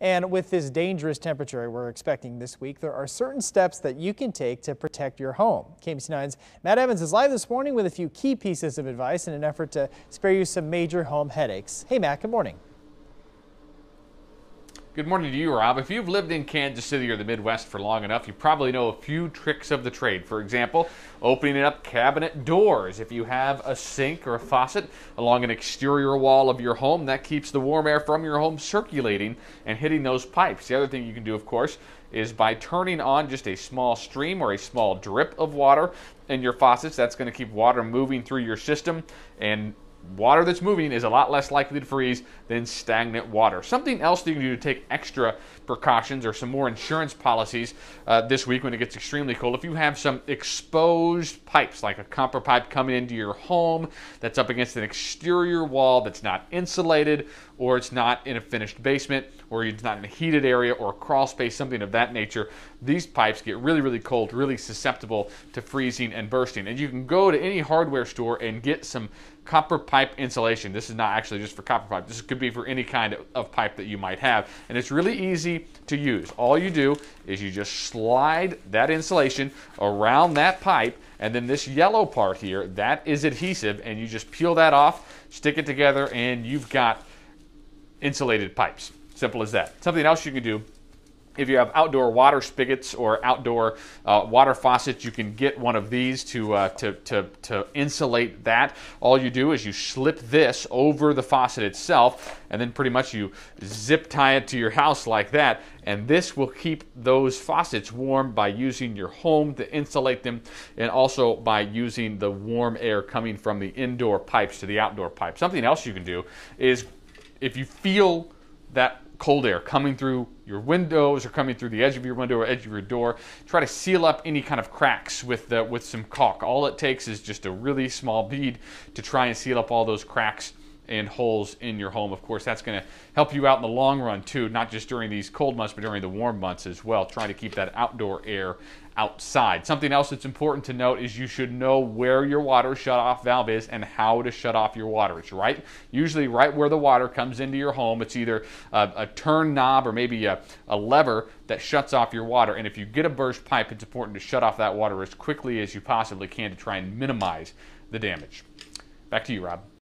And with this dangerous temperature we're expecting this week, there are certain steps that you can take to protect your home. KMBC9's Matt Evans is live this morning with a few key pieces of advice in an effort to spare you some major home headaches. Hey, Matt, good morning. Good morning to you, Rob. If you've lived in Kansas City or the Midwest for long enough, you probably know a few tricks of the trade. For example, opening up cabinet doors. If you have a sink or a faucet along an exterior wall of your home, that keeps the warm air from your home circulating and hitting those pipes. The other thing you can do, of course, is by turning on just a small stream or a small drip of water in your faucets. That's going to keep water moving through your system and water that's moving is a lot less likely to freeze than stagnant water. Something else that you can do to take extra precautions or some more insurance policies uh, this week when it gets extremely cold. If you have some exposed pipes, like a copper pipe coming into your home that's up against an exterior wall that's not insulated, or it's not in a finished basement, or it's not in a heated area or a crawl space, something of that nature, these pipes get really, really cold, really susceptible to freezing and bursting. And you can go to any hardware store and get some copper pipe insulation. This is not actually just for copper pipe. This could be for any kind of pipe that you might have. And it's really easy to use. All you do is you just slide that insulation around that pipe and then this yellow part here, that is adhesive and you just peel that off, stick it together and you've got insulated pipes. Simple as that. Something else you can do if you have outdoor water spigots or outdoor uh, water faucets, you can get one of these to, uh, to, to, to insulate that. All you do is you slip this over the faucet itself, and then pretty much you zip tie it to your house like that. And this will keep those faucets warm by using your home to insulate them, and also by using the warm air coming from the indoor pipes to the outdoor pipes. Something else you can do is if you feel that cold air coming through your windows or coming through the edge of your window or edge of your door. Try to seal up any kind of cracks with the, with some caulk. All it takes is just a really small bead to try and seal up all those cracks and holes in your home. Of course, that's going to help you out in the long run too, not just during these cold months, but during the warm months as well, trying to keep that outdoor air outside. Something else that's important to note is you should know where your water shut off valve is and how to shut off your water. It's right, usually right where the water comes into your home. It's either a, a turn knob or maybe a, a lever that shuts off your water. And if you get a burst pipe, it's important to shut off that water as quickly as you possibly can to try and minimize the damage. Back to you, Rob.